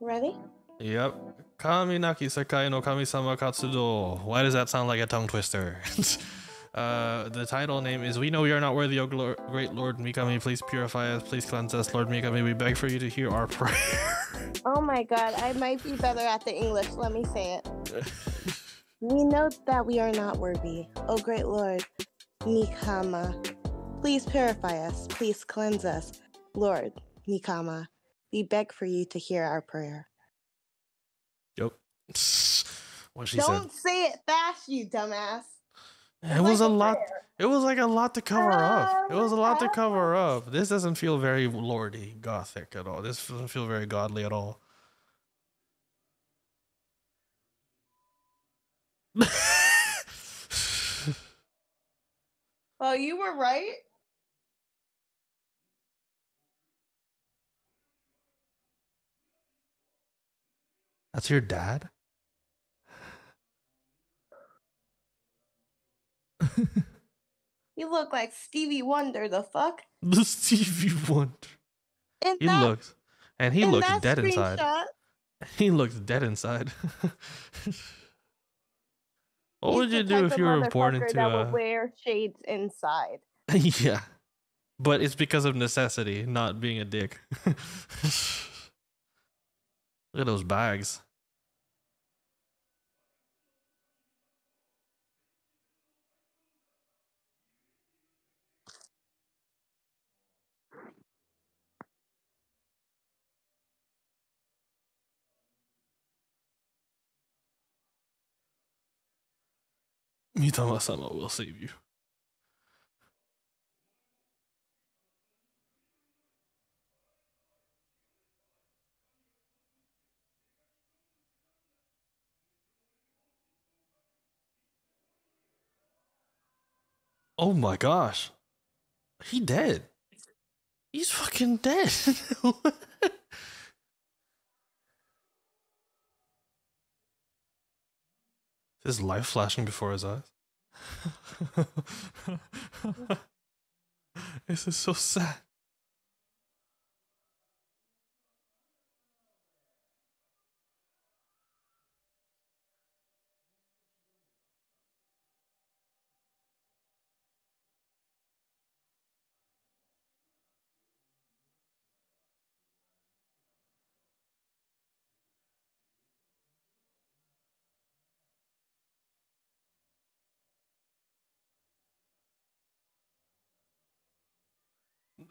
Ready? Yep. Kami Naki Sekai no Kami-sama Katsudo. Why does that sound like a tongue twister? uh, the title name is We Know We Are Not Worthy, O Glor- Great Lord Mikami. Please purify us. Please cleanse us. Lord Mikami, we beg for you to hear our prayer. Oh my god, I might be better at the English. Let me say it. we know that we are not worthy. O great Lord, Mikama. Please purify us. Please cleanse us. Lord, Mikama. We beg for you to hear our prayer. yep. What she Don't say it fast, you dumbass. said. It was like a a lot. It was like a lot to cover up. It was a lot to cover um, up. This doesn't feel very lordy, gothic at all. This doesn't feel very godly at all. Well, you were right. That's your dad? You look like Stevie Wonder, the fuck? The Stevie Wonder. In He that, looks, and he looks dead inside. He looks dead inside. what he's would you do if you were born into that a? would uh, wear shades inside? yeah, but it's because of necessity, not being a dick. Look at those bags. Mitama-sama will save you. Oh my gosh. He dead. He's fucking dead. His life flashing before his eyes. this is so sad.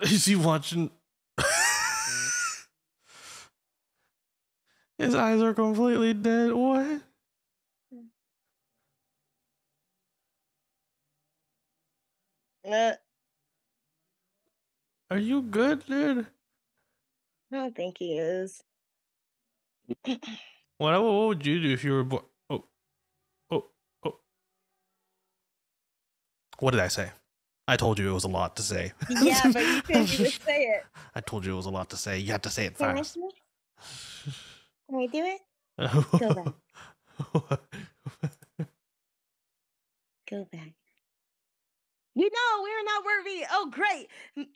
Is he watching? His eyes are completely dead. What? Uh, Are you good, dude? I don't think he is. What, what would you do if you were born? Oh, oh, oh. What did I say? I told you it was a lot to say. Yeah, but you couldn't even say it. I told you it was a lot to say. You had to say it Can I fast. it? Can I do it? Go back. Go back. You know we're not worthy. Oh, great.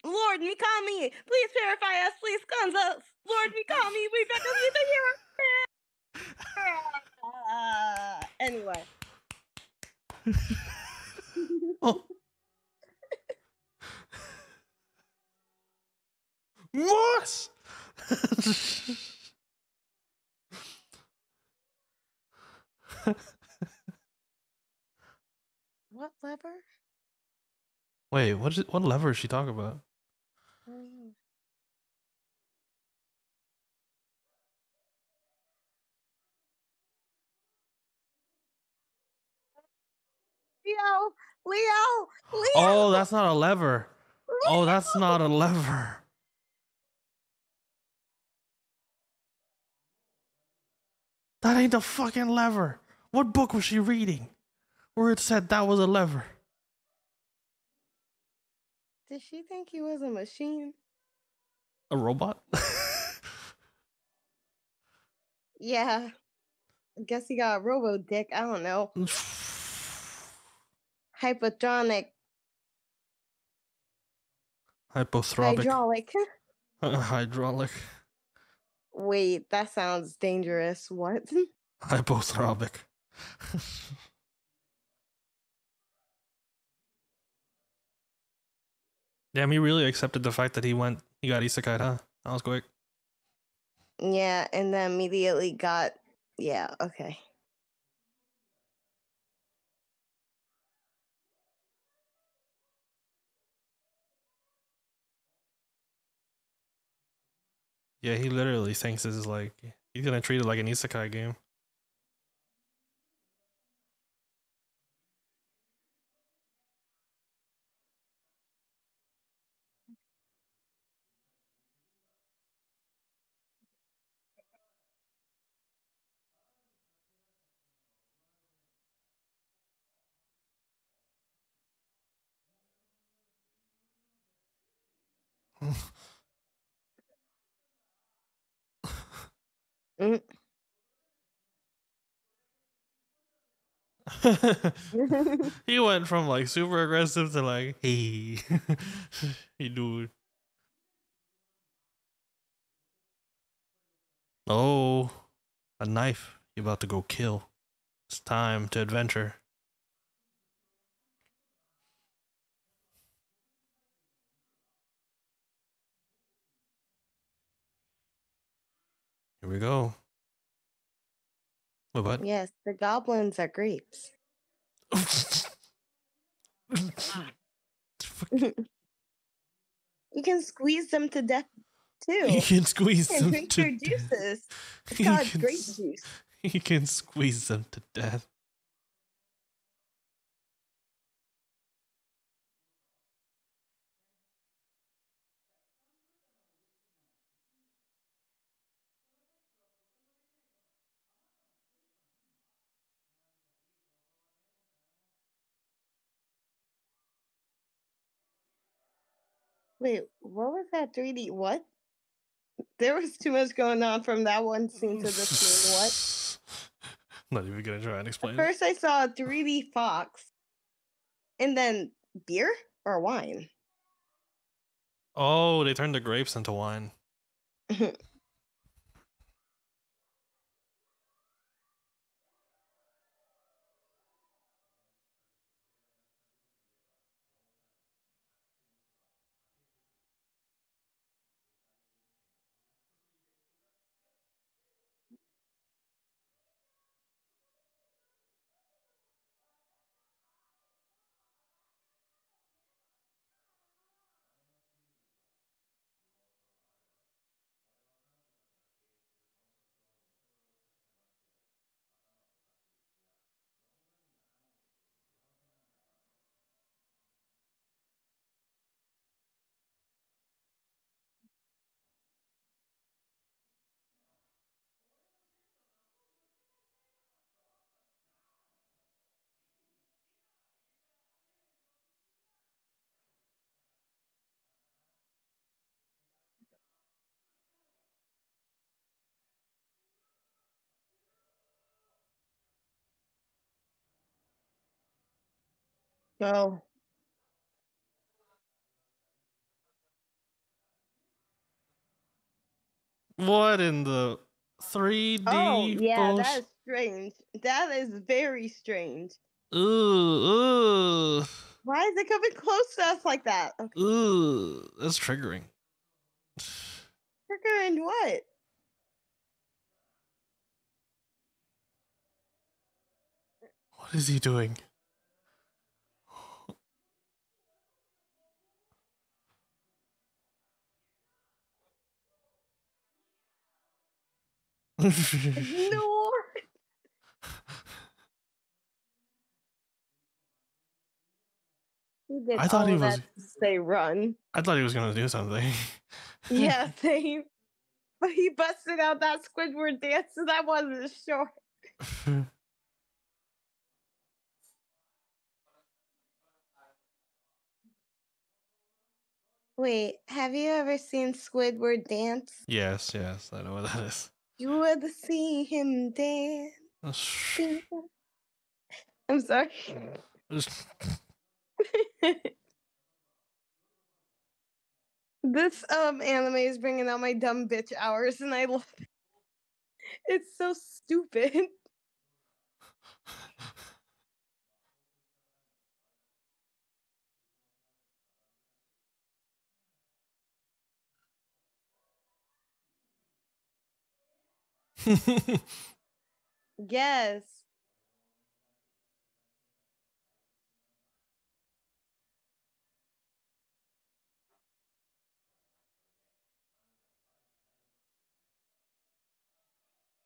Lord Mikami, please purify us. Please cleanse us. Lord Mikami, we beg of you to hear. Uh, anyway. oh. Moss! What lever? Wait, what, is, what lever is she talking about? Leo, Leo, Leo. Oh, that's not a lever. Oh, that's not a lever. That ain't a fucking lever. What book was she reading? Where it said that was a lever. Did she think he was a machine? A robot? Yeah. I guess he got a robo dick. I don't know. Hypotronic, Hypothropic. hydraulic. hydraulic. Wait, that sounds dangerous. What? Hypothermic. Damn, he really accepted the fact that he went, he got isekai, huh? That was quick. yeah, and then immediately got. Yeah, okay. Yeah, he literally thinks this is like, he's gonna treat it like an isekai game. Mm. he went from like super aggressive to like, hey, hey, dude. Oh, a knife. You about to go kill. It's time to adventure. We go. Wait, what? yes, the goblins are grapes. You can squeeze them to death too. you can squeeze You can them drink to death. juices. It's You called can grape juice. You can squeeze them to death. Wait, what was that 3D? What? There was too much going on from that one scene to this scene. What? Not even gonna try and At explain it. first, I saw a 3D fox, and then beer or wine. Oh, they turned the grapes into wine. Oh, What in the 3D? oh, yeah, bullsh- that is strange. That is very strange. Ooh, ugh, Why is it coming close to us like that? Okay, ugh. That's triggering. trigger and what? What is he doing? No. I thought he was- that to say run. I thought he was gonna do something. Yeah, same. But he busted out that Squidward dance, and I wasn't sure. Wait, have you ever seen Squidward dance? yes, yes, I know what that is. You would see him dance. I'm sorry. this um anime is bringing out my dumb bitch hours, and I love. it. it's so stupid. yes.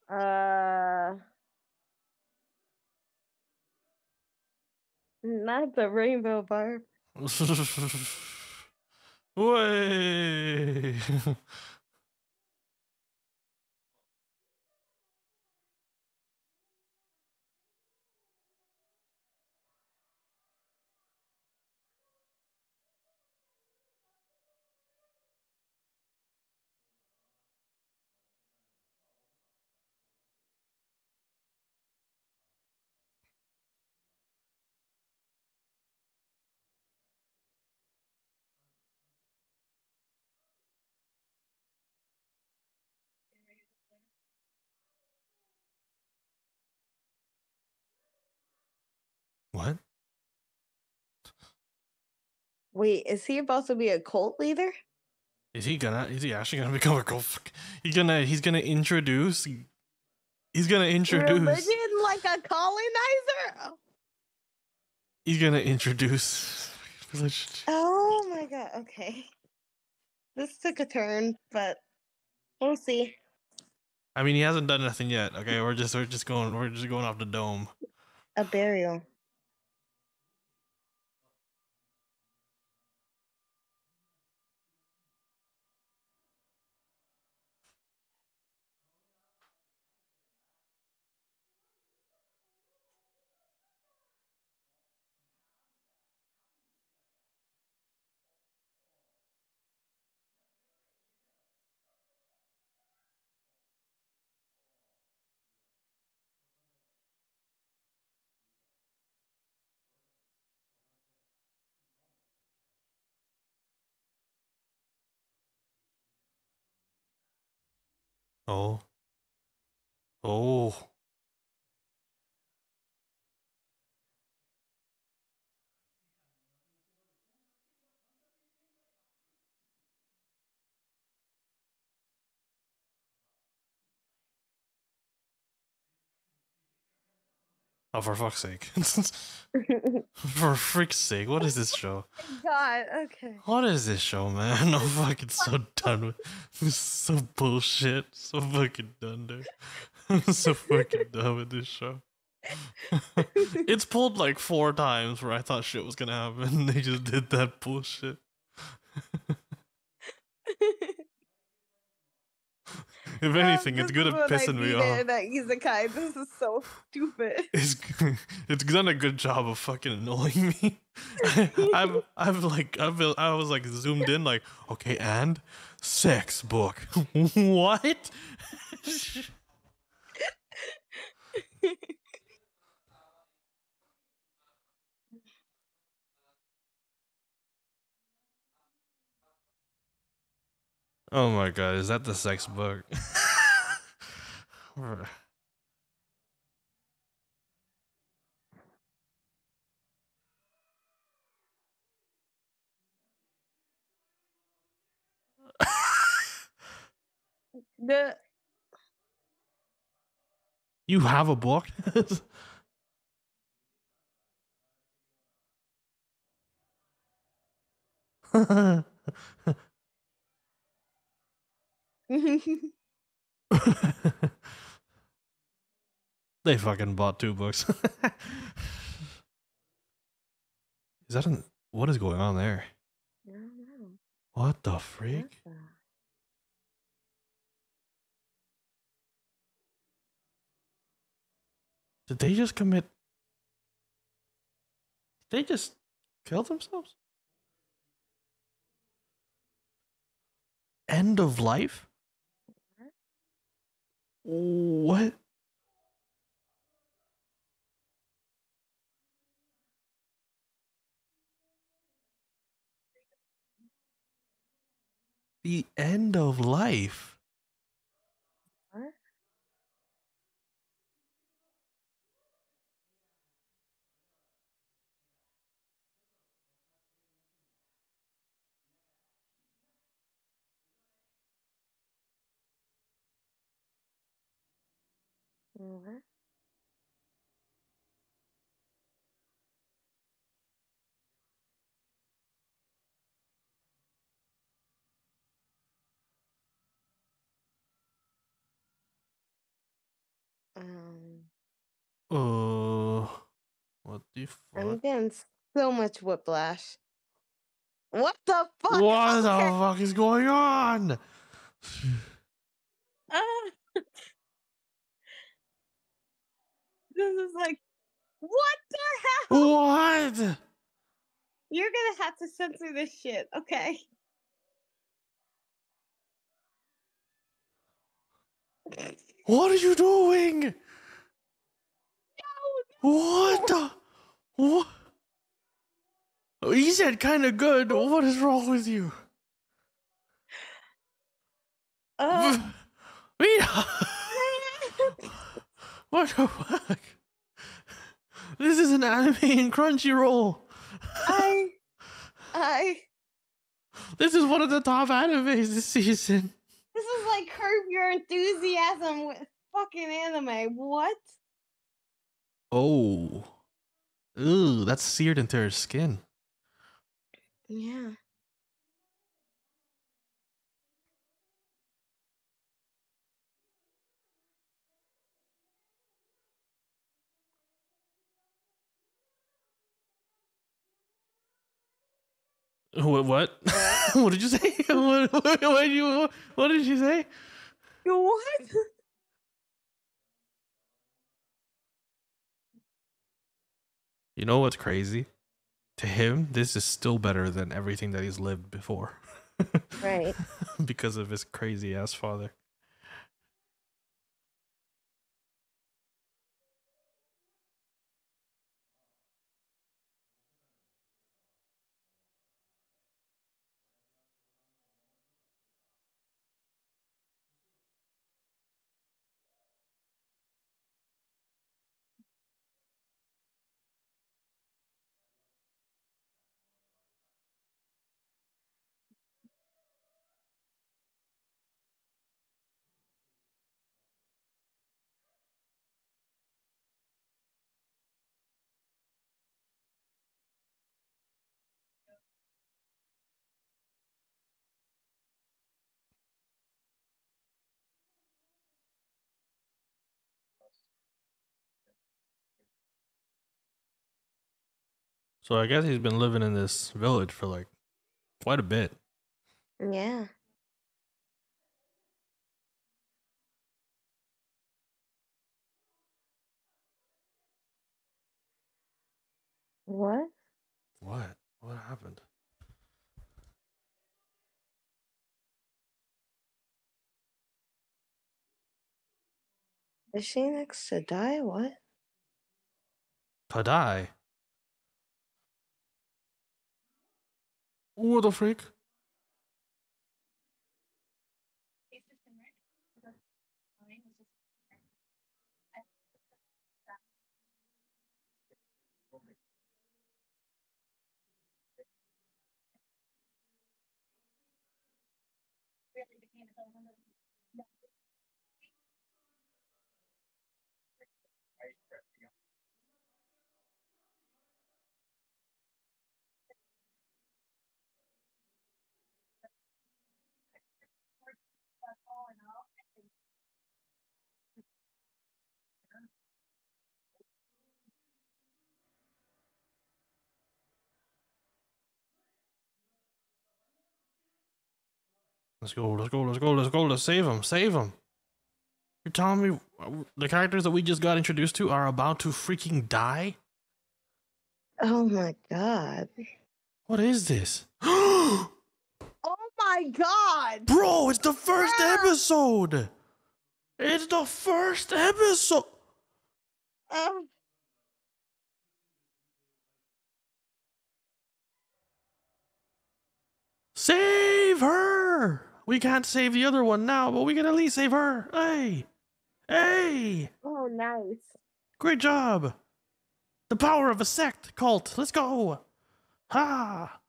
Uh, not the rainbow barb. Way. what? Wait, is he about to be a cult leader? Is he gonna? Is he actually gonna become a cult? He's gonna. He's gonna introduce. He's gonna introduce. Religion like a colonizer? He's gonna introduce. religion. Oh my god, okay. This took a turn, but we'll see. I mean, he hasn't done nothing yet. Okay, we're just we're just going we're just going off the dome. A burial. Oh. Oh. Oh, for fuck's sake. for freak's sake, what is this show? Oh God, okay. What is this show, man? I'm fucking so done with I'm so bullshit. So fucking done, dude. I'm so fucking done with this show. it's pulled like four times where I thought shit was gonna happen. They just did that bullshit. If um, anything, it's good at pissing me off. That isekai. This is so stupid. It's it's done a good job of fucking annoying me. I've I've like I've been- I was like zoomed in like okay and sex book what oh my god is that the sex book? The you have a book they fucking bought two books. is that an what is going on there? I don't know. What the freak? Did they just commit? Did they just kill themselves? End of life? What? The end of life. What? What? Um, Uh, what the fuck? I'm fuck? getting so much whiplash. What the fuck? What the fuck is going on? Ah. this is like, what the hell? What? You're gonna have to censor this shit, okay? What are you doing? What the? What? Oh, He said kind of good. What is wrong with you? Uh, Mira! What the fuck? This is an anime in Crunchyroll. I, I, This is one of the top animes this season. this is like curb your enthusiasm with fucking anime. What? Oh. Ooh, that's seared into her skin. Yeah. What? What, what did you say? what, what, what, did you, what did she say? What? You know what's crazy? To him, this is still better than everything that he's lived before. Right. because of his crazy ass father. So I guess he's been living in this village for like quite a bit. Yeah. What? What? What happened? Is she next to die? What? Tadai. What the freak? Let's go, let's go, let's go, let's go, let's save him, save him. You're telling me the characters that we just got introduced to are about to freaking die? Oh my god. What is this? Oh my god. Bro, it's the first Ah! episode! It's the first episode! Um, Save her! We can't save the other one now, but we can at least save her. Hey! Hey! oh, nice. Great job! The power of a sect cult. Let's go! Ha!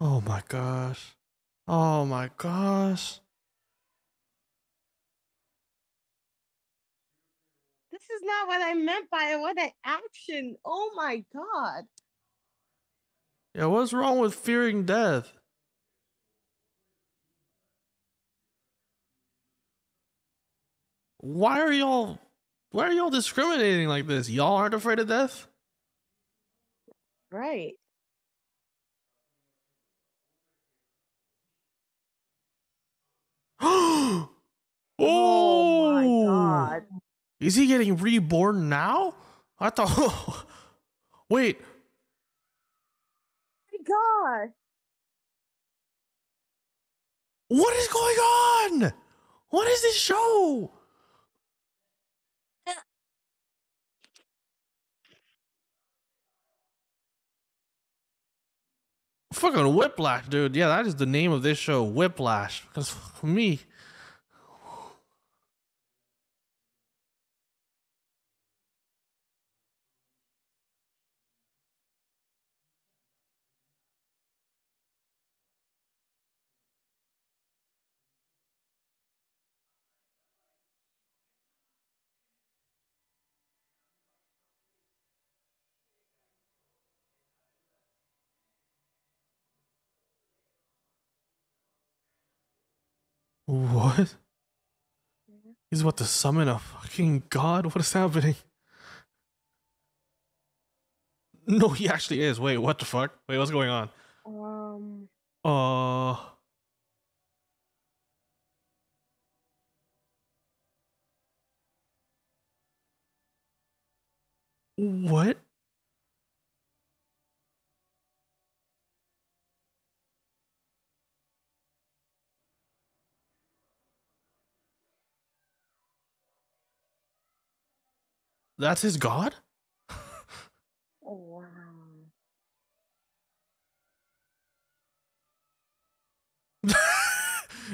Oh my gosh. Oh my gosh. This is not what I meant by it. What an action. Oh my god. Yeah, what's wrong with fearing death? Why are y'all why are y'all discriminating like this? Y'all aren't afraid of death? Right. oh. Is he getting reborn now? I thought Wait, my god. what is going on? What is this show? Fucking Whiplash, dude. Yeah, that is the name of this show, Whiplash. Because for me, what? He's about to summon a fucking god? What is happening? No, he actually is. Wait, what the fuck? Wait, what's going on? Um Uh. What? That's his god? wow.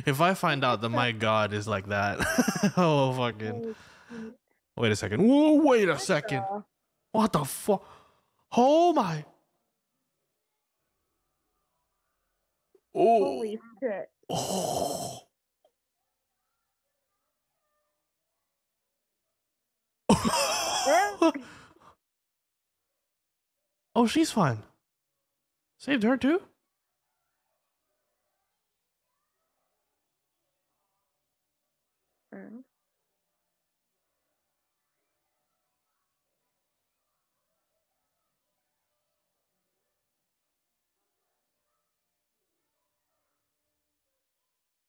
if I find out that my god is like that, oh fucking. Wait a second. Whoa, wait a second. What the fuck? Oh my. Oh. Holy shit. Oh. oh, she's fine. Saved her too?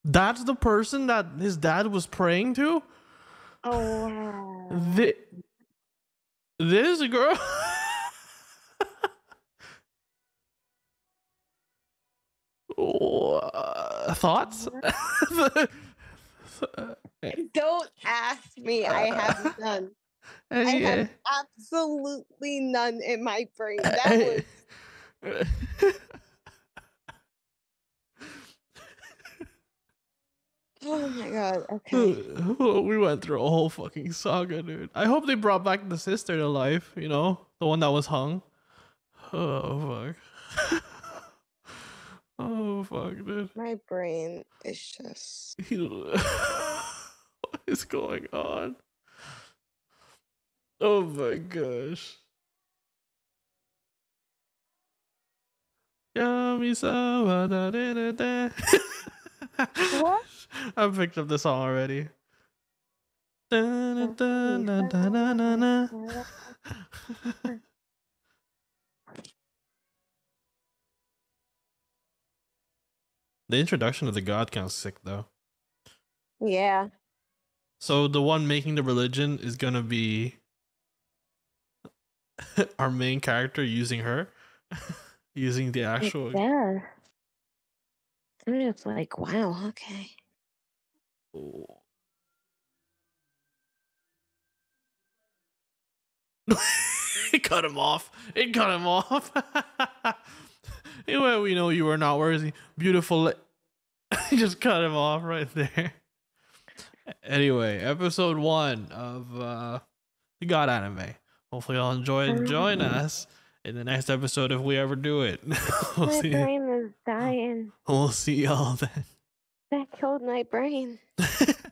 That's the person that his dad was praying to? Oh wow. Thi- this girl? Uh, thoughts? Don't ask me. I have none. I have absolutely none in my brain. That was oh my god. Okay. we went through a whole fucking saga, dude. I hope they brought back the sister to life, you know? The one that was hung. Oh, fuck. oh, fuck, dude. My brain is just what is going on? Oh my gosh. Yami-sama, da, da, da, da. What? I picked up the song already. The introduction of the god kind of sick though. Yeah. So the one making the religion is gonna be our main character using her, using the actual. Yeah. I'm just like, wow, okay. it cut him off. It cut him off. anyway, we know you are not worthy. Beautiful. he just cut him off right there. Anyway, episode one of uh the God anime. Hopefully, y'all enjoy and join us in the next episode if we ever do it. we'll see. Dying. We'll see y'all then. That killed my brain.